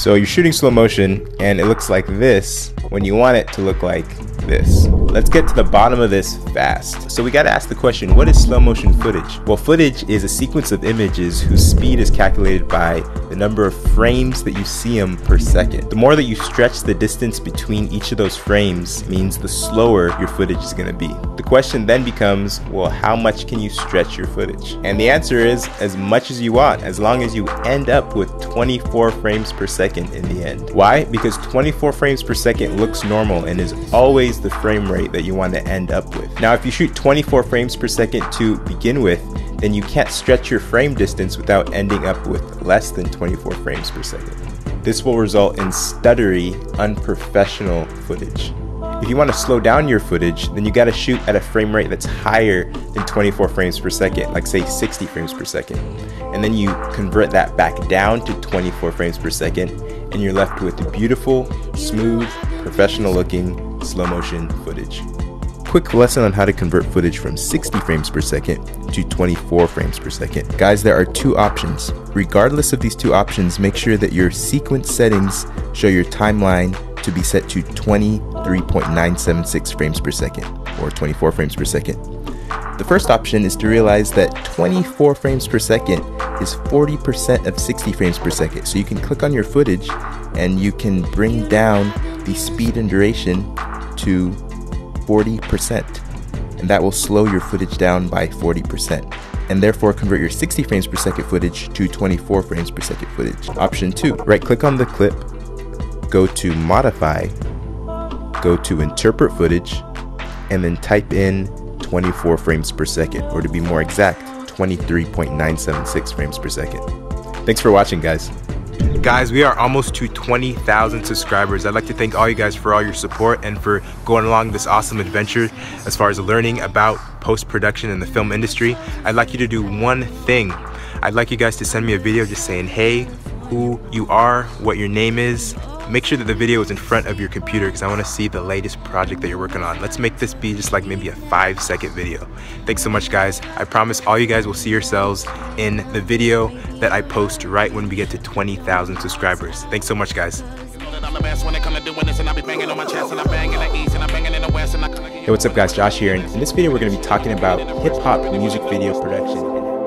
So you're shooting slow motion and it looks like this when you want it to look like this. Let's get to the bottom of this fast. So we gotta ask the question, what is slow motion footage? Well, footage is a sequence of images whose speed is calculated by the number of frames that you see them per second. The more that you stretch the distance between each of those frames means the slower your footage is gonna be. The question then becomes, well, how much can you stretch your footage? And the answer is as much as you want, as long as you end up with 24 frames per second in the end. Why? Because 24 frames per second looks normal and is always the frame rate that you want to end up with. Now, if you shoot 24 frames per second to begin with, then you can't stretch your frame distance without ending up with less than 24 frames per second. This will result in stuttery, unprofessional footage. If you want to slow down your footage, then you got to shoot at a frame rate that's higher than 24 frames per second, like say 60 frames per second. And then you convert that back down to 24 frames per second, and you're left with beautiful, smooth, professional looking slow motion footage. Quick lesson on how to convert footage from 60 frames per second to 24 frames per second. Guys, there are two options. Regardless of these two options, make sure that your sequence settings show your timeline to be set to 23.976 frames per second or 24 frames per second. The first option is to realize that 24 frames per second is 40% of 60 frames per second. So you can click on your footage and you can bring down the speed and duration to 40%, and that will slow your footage down by 40%, and therefore convert your 60 frames per second footage to 24 frames per second footage. Option 2, right click on the clip, go to Modify, go to Interpret Footage, and then type in 24 frames per second, or to be more exact, 23.976 frames per second. Thanks for watching, guys. Guys, we are almost to 20,000 subscribers. I'd like to thank all you guys for all your support and for going along this awesome adventure as far as learning about post-production in the film industry. I'd like you to do one thing. I'd like you guys to send me a video just saying, hey, who you are, what your name is, make sure that the video is in front of your computer because I want to see the latest project that you're working on. Let's make this be just like maybe a five second video. Thanks so much guys. I promise all you guys will see yourselves in the video that I post right when we get to 20,000 subscribers. Thanks so much guys. Hey, what's up guys, Josh here, and in this video we're going to be talking about hip-hop music video production